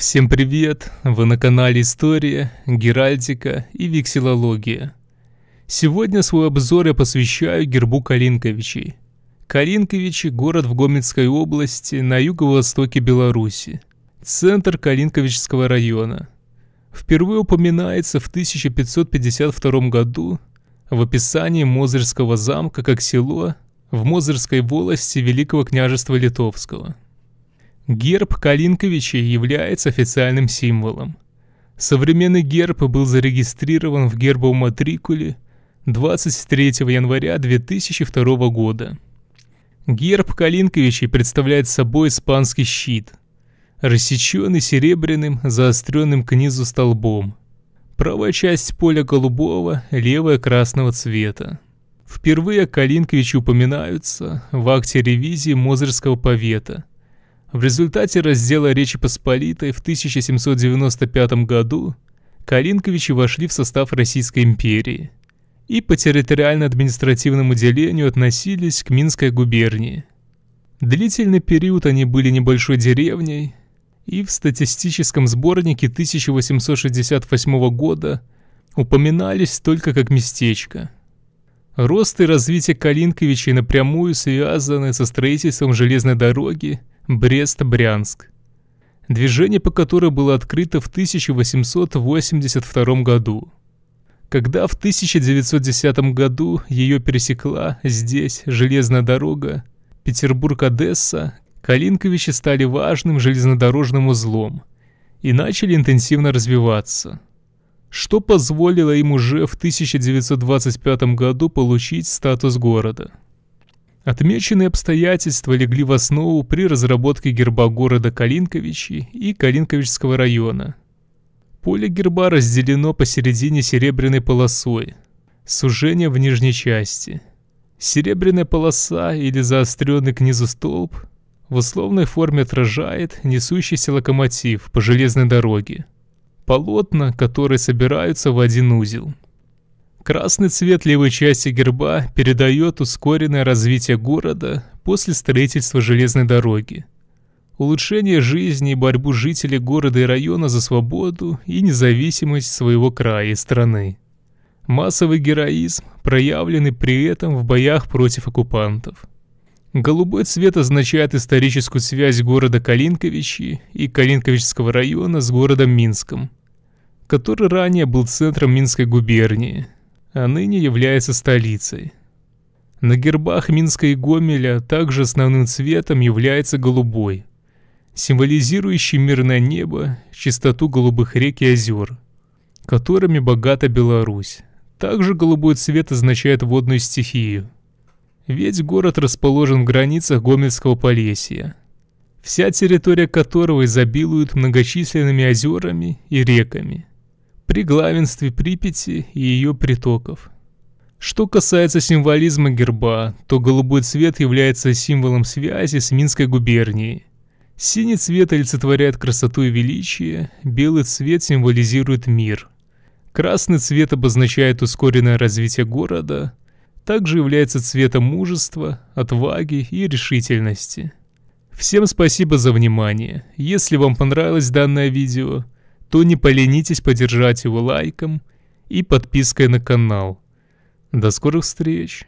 Всем привет! Вы на канале История, Геральдика и Викселология. Сегодня свой обзор я посвящаю гербу Калинковичей. Калинковичи – город в Гомельской области на юго-востоке Беларуси. Центр Калинковичского района. Впервые упоминается в 1552 году в описании Мозырского замка как село в Мозырской волости Великого княжества Литовского – Герб Калинковичей является официальным символом. Современный герб был зарегистрирован в гербовом матрикуле 23 января 2002 года. Герб Калинковичей представляет собой испанский щит, рассеченный серебряным, заостренным к низу столбом. Правая часть поля голубого, левая красного цвета. Впервые Калинковичи упоминаются в акте ревизии Мозырского повета – в результате раздела Речи Посполитой в 1795 году Калинковичи вошли в состав Российской империи и по территориально-административному делению относились к Минской губернии. Длительный период они были небольшой деревней, и в статистическом сборнике 1868 года упоминались только как местечко. Рост и развитие Калинковичей напрямую связаны со строительством железной дороги Брест-Брянск, движение по которой было открыто в 1882 году. Когда в 1910 году ее пересекла здесь железная дорога Петербург-Одесса, Калинковичи стали важным железнодорожным узлом и начали интенсивно развиваться, что позволило им уже в 1925 году получить статус города. Отмеченные обстоятельства легли в основу при разработке герба города Калинковичи и Калинковичского района. Поле герба разделено посередине серебряной полосой, сужение в нижней части. Серебряная полоса или заостренный к низу столб в условной форме отражает несущийся локомотив по железной дороге. Полотна, которые собираются в один узел – Красный цвет левой части герба передает ускоренное развитие города после строительства железной дороги. Улучшение жизни и борьбу жителей города и района за свободу и независимость своего края и страны. Массовый героизм, проявленный при этом в боях против оккупантов. Голубой цвет означает историческую связь города Калинковичи и Калинковичского района с городом Минском, который ранее был центром Минской губернии – а ныне является столицей. На гербах Минска и Гомеля также основным цветом является голубой, символизирующий мирное небо, чистоту голубых рек и озер, которыми богата Беларусь. Также голубой цвет означает водную стихию. Ведь город расположен в границах Гомельского Полесья, вся территория которого изобилует многочисленными озерами и реками – при главенстве Припяти и ее притоков. Что касается символизма герба, то голубой цвет является символом связи с Минской губернией. Синий цвет олицетворяет красоту и величие, белый цвет символизирует мир. Красный цвет обозначает ускоренное развитие города, также является цветом мужества, отваги и решительности. Всем спасибо за внимание. Если вам понравилось данное видео, то не поленитесь поддержать его лайком и подпиской на канал. До скорых встреч!